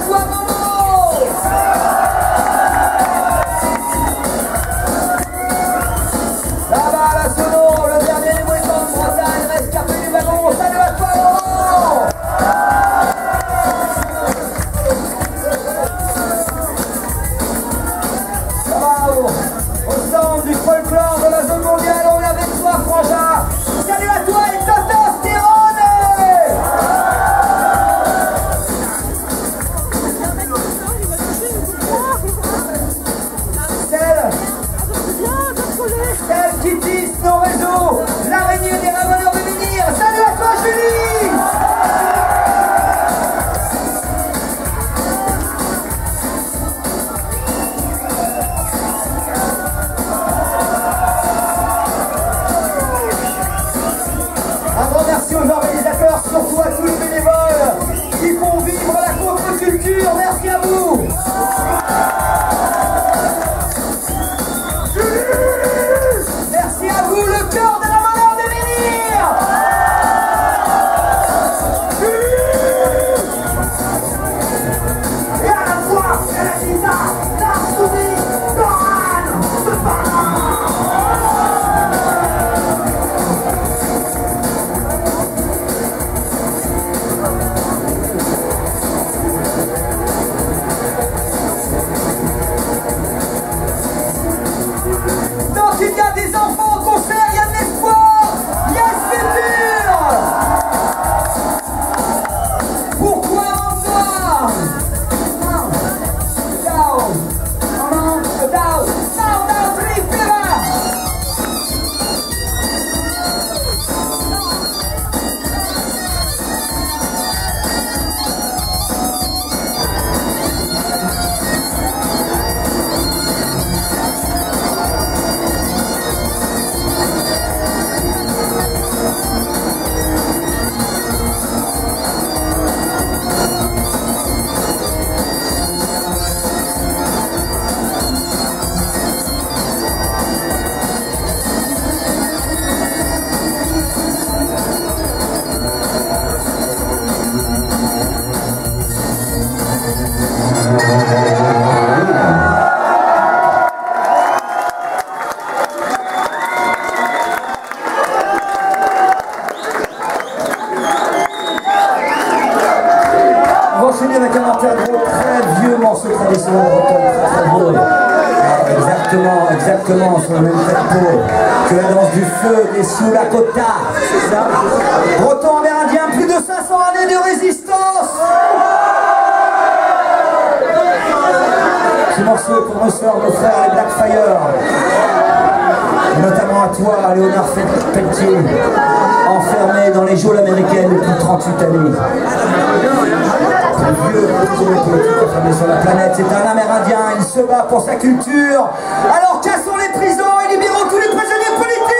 Let's love Que la danse du feu des sous la cota, c'est Breton amérindien, plus de 500 années de résistance Ce morceau est pour nos soeurs, nos frères les Blackfire. Notamment à toi, Léonard Pelletier, enfermé dans les geôles américaines depuis 38 années vieux sur la planète. C'est un Amérindien, il se bat pour sa culture. Alors cassons les prisons et libérons tous les prisonniers politiques?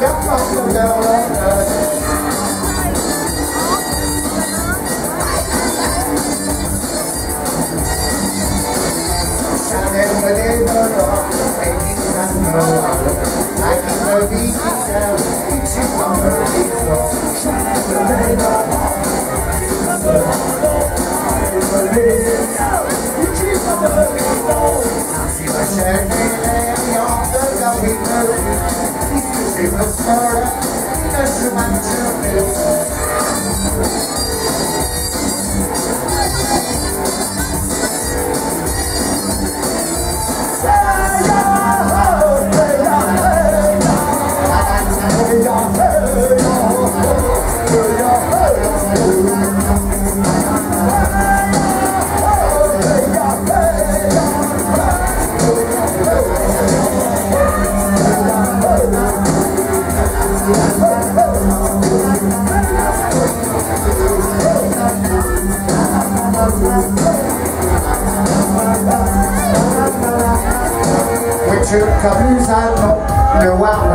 Yeah. It's a story, that's my two minutes.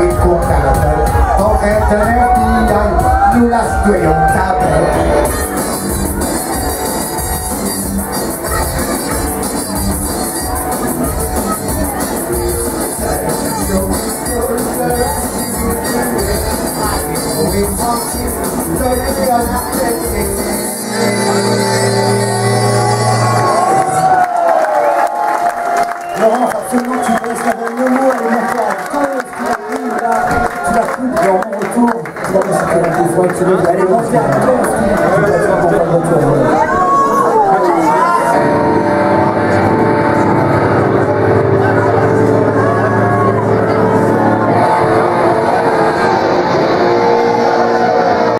we call cannibal. Oh, and the FBI, you last way on table. Vamos a. すごくあります。